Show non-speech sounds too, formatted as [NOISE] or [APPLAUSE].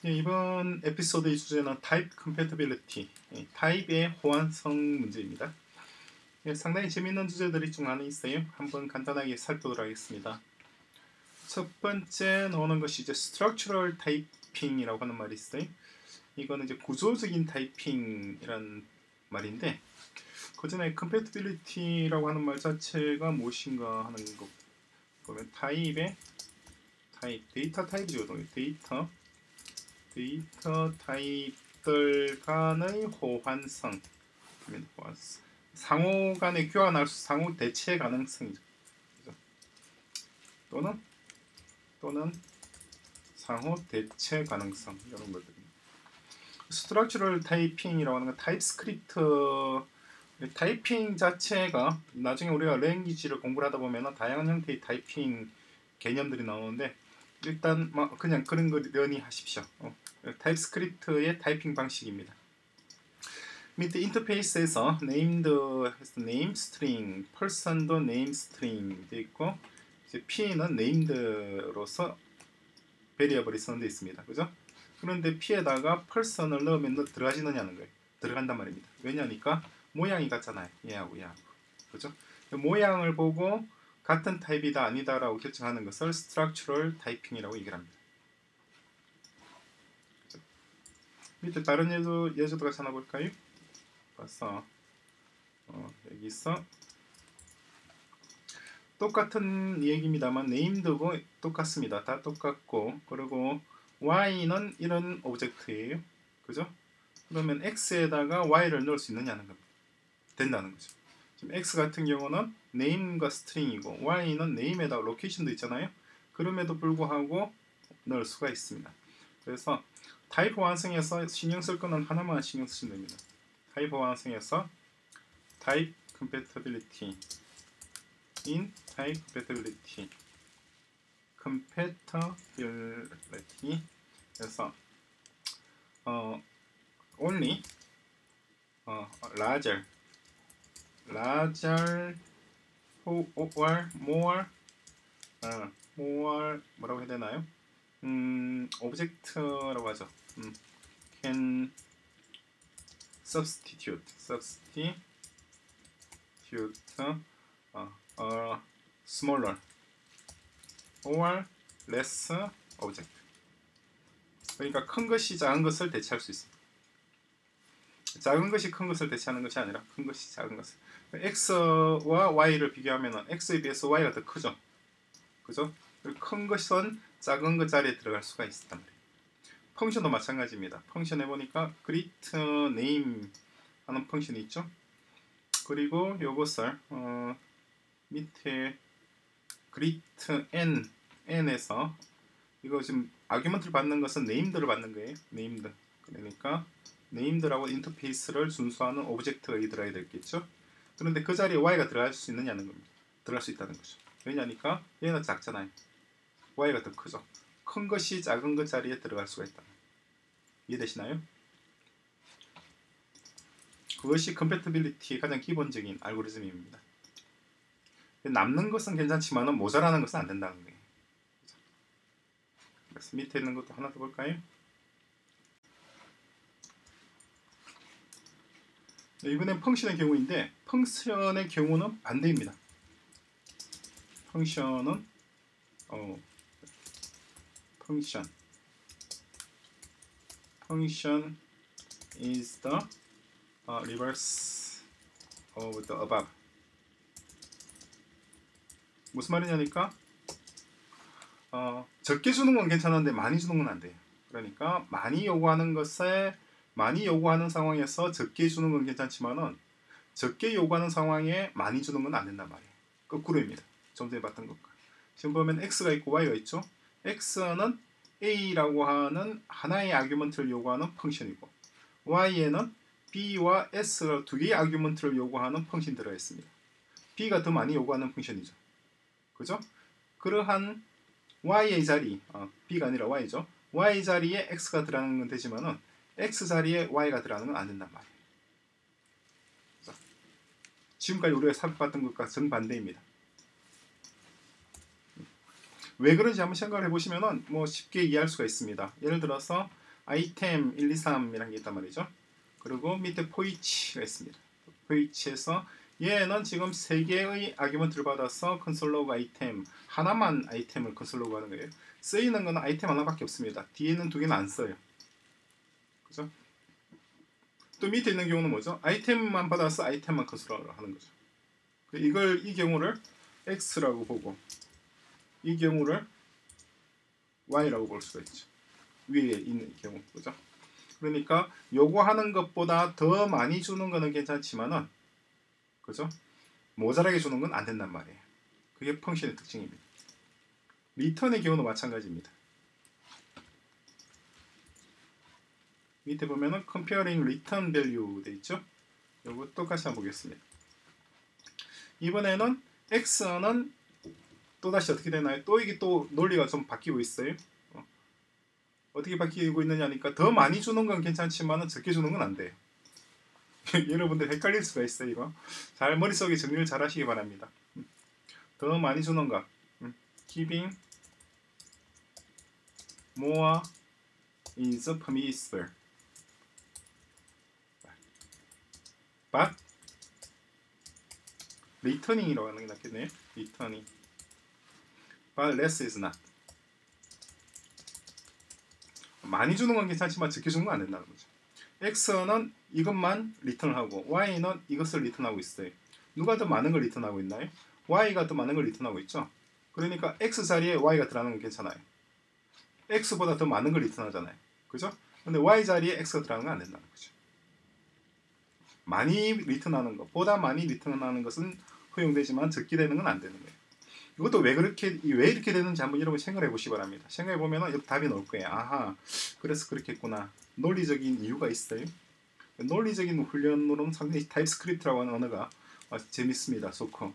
네, 이번 에피소드의 주제는 type compatibility, 타입의 호환성 문제입니다. 네, 상당히 재밌는 주제들이 중 하나 있어요. 한번 간단하게 살펴보도록 하겠습니다. 첫 번째 나오는 것이 이제 structural typing이라고 하는 말이 있어요. 이거는 이제 구조적인 typing이란 말인데 그 전에 compatibility라고 하는 말 자체가 무엇인가 하는 거 보면 타입의 타입 데이터 타입이죠. 데이터 데이터 타입들 간의 호환성. 상호 간의 교환할 수 상호 대체 가능성이죠. 또는 또는 상호 대체 가능성. 이런 것들. structural typing이라고 하는 건 TypeScript typing 자체가 나중에 우리가 language를 공부를 하다 보면 다양한 형태의 typing 개념들이 나오는데 일단 뭐 그냥 그런 거려니 하십시오. 어, TypeScript의 typing 방식입니다. 밑에 인터페이스에서 named name string, person도 name string 돼 있고 이제 p는 named로서 variable이 선언되어 있습니다. 그죠? 그런데 p에다가 person을 넣으면 들어가지느냐는 거예요. 들어간단 말입니다. 왜냐니까 모양이 같잖아요. 얘하고 얘하고. 그죠? 모양을 보고 같은 타입이다 아니다라고 결정하는 것을 structural typing이라고 얘기를 합니다. 밑에 다른 예도, 예제도 같이 하나 볼까요? 봤어. 어, 여기서 똑같은 얘기입니다만 네임드고 똑같습니다. 다 똑같고 그리고 y는 이런 object예요. 그죠? 그러면 x에다가 y를 넣을 수 있느냐는 겁니다. 된다는 거죠. 지금 x 같은 경우는 name과 string이고 y는 name에다가 location도 있잖아요. 그럼에도 불구하고 넣을 수가 있습니다. 그래서 타입 완성에서 신경 쓸 거는 하나만 신경 쓰시면 됩니다. 타입 완성에서 type compatibility in type compatibility compatibility 그래서 어, only 어, larger larger or more 어, more 뭐라고 해야 되나요? 음, 오브젝트라고 하죠. 음, can substitute substitute 어, 어, smaller or less object. 그러니까 큰 것이 작은 것을 대체할 수 있습니다. 작은 것이 큰 것을 대체하는 것이 아니라 큰 것이 작은 것을. x와 y를 비교하면 x에 비해서 y가 더 크죠. 그죠? 큰 것은 작은 것 자리에 들어갈 수가 있단 말이에요. 펑션도 마찬가지입니다. 펑션 해보니까 greet name 하는 function이 있죠. 그리고 이것을 어, 밑에 greet n n에서 이거 지금 argument를 받는 것은 named를 받는 거예요. named. 그러니까 named라고 인터페이스를 준수하는 object가 들어야 되겠죠. 그런데 그 자리에 y가 들어갈 수 있느냐는 겁니다. 들어갈 수 있다는 거죠. 왜냐니까 얘는 작잖아요. y가 더 크죠. 큰 것이 작은 것 자리에 들어갈 수가 있다. 이해되시나요? 그것이 컴패티빌리티의 가장 기본적인 알고리즘입니다. 남는 것은 괜찮지만 모자라는 것은 안 된다는 거예요. 밑에 있는 것도 하나 더 볼까요? 이번엔 펑션의 경우인데 펑션의 경우는 반대입니다. 펑션은 어, 펑션 펑션 is the uh, reverse of the above 무슨 말이냐니까 어, 적게 주는 건 괜찮은데 많이 주는 건 안 돼요. 그러니까 많이 요구하는 것에 많이 요구하는 상황에서 적게 주는 건 괜찮지만은 적게 요구하는 상황에 많이 주는 건 안 된단 말이에요. 거꾸로입니다. 좀 전에 봤던 것과. 지금 보면 x가 있고 y가 있죠. x는 a라고 하는 하나의 아규먼트를 요구하는 펑션이고 y에는 b와 s 두 개의 아규먼트를 요구하는 펑션이 들어 있습니다. b가 더 많이 요구하는 펑션이죠. 그죠? 그러한 y의 자리, 어, b가 아니라 y죠. y 자리에 x가 들어가는 건 되지만은 x 자리에 y가 들어가는 건 안 된단 말이에요. 자, 지금까지 우리가 살펴봤던 것과 정반대입니다. 왜 그런지 한번 생각을 해보시면은 뭐 쉽게 이해할 수가 있습니다. 예를 들어서 아이템 1, 2, 3이라는 게 있단 말이죠. 그리고 밑에 forEach가 있습니다. forEach에서 얘는 지금 세 개의 argument를 받아서 console log 아이템 하나만 아이템을 console log 하는 거예요. 쓰이는 거는 아이템 하나밖에 없습니다. 뒤에는 두 개는 안 써요. 그죠? 또 밑에 있는 경우는 뭐죠? 아이템만 받아서 아이템만 컨솔로그 하는 거죠. 이걸 이 경우를 x라고 보고 이 경우를 y라고 볼 수가 있죠. 위에 있는 경우 그죠? 그러니까 요구하는 것보다 더 많이 주는 거는 괜찮지만은 그죠? 모자라게 주는 건 안 된단 말이에요. 그게 펑션의 특징입니다. 리턴의 경우도 마찬가지입니다. 밑에 보면은 comparing return value 돼 있죠? 요거 똑같이 한번 보겠습니다. 이번에는 x는 또 다시 어떻게 되나요? 또 이게 또 논리가 좀 바뀌고 있어요. 어. 어떻게 바뀌고 있느냐니까 더 많이 주는 건 괜찮지만 적게 주는 건 안 돼요. [LAUGHS] 여러분들 헷갈릴 수가 있어요. 이거 잘 머릿속에 정리를 잘 하시기 바랍니다. 음. 더 많이 주는 것 음. giving more is permissible but returning이라고 하는 게 낫겠네요. returning but less is not 많이 주는 건 괜찮지만 적게 주는 건 안 된다는 거죠. x는 이것만 리턴하고 y는 이것을 리턴하고 있어요. 누가 더 많은 걸 리턴하고 있나요? y가 더 많은 걸 리턴하고 있죠. 그러니까 x 자리에 y가 들어가는 건 괜찮아요. x보다 더 많은 걸 리턴하잖아요. 그죠? 근데 y 자리에 x가 들어가는 건 안 된다는 거죠. 많이 리턴하는 것, 보다 많이 리턴하는 것은 허용되지만 적게 되는 건 안 되는 거예요. 이것도 왜 그렇게 왜 이렇게 되는지 한번 여러분 생각해 보시기 바랍니다. 생각해 여기 답이 나올 거예요. 아하, 그래서 그렇겠구나. 논리적인 이유가 있어요. 논리적인 훈련으로는 상당히 TypeScript라고 하는 언어가 재밌습니다. 좋고